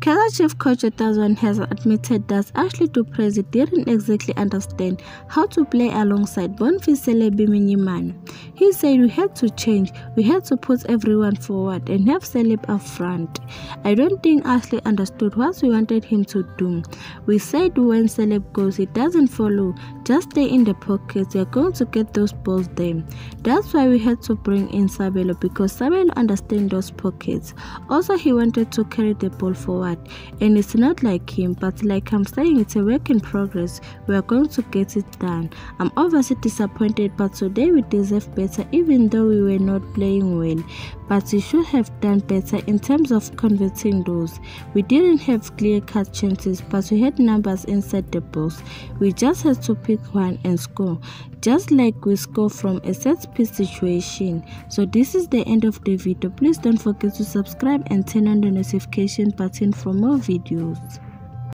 Kaizer Chief coach Arthur Zwane has admitted that Ashley Du Preez didn't exactly understand how to play alongside Bonfils Bimenyimana. He said we had to change, we had to put everyone forward and have Caleb up front. I don't think Ashley understood what we wanted him to do. We said when Caleb goes, he doesn't follow, just stay in the pocket, you're going to get those balls there. That's why we had to bring in Sabelo because Sabelo understands those pockets. Also, he wanted to carry the ball forward and it's not like him but like i'm saying it's a work in progress we are going to get it done i'm obviously disappointed but today we deserve better even though we were not playing well. But we should have done better in terms of converting those. We didn't have clear cut chances but we had numbers inside the box. We just had to pick one and score. Just like we score from a set piece situation. So this is the end of the video. Please don't forget to subscribe and turn on the notification button for more videos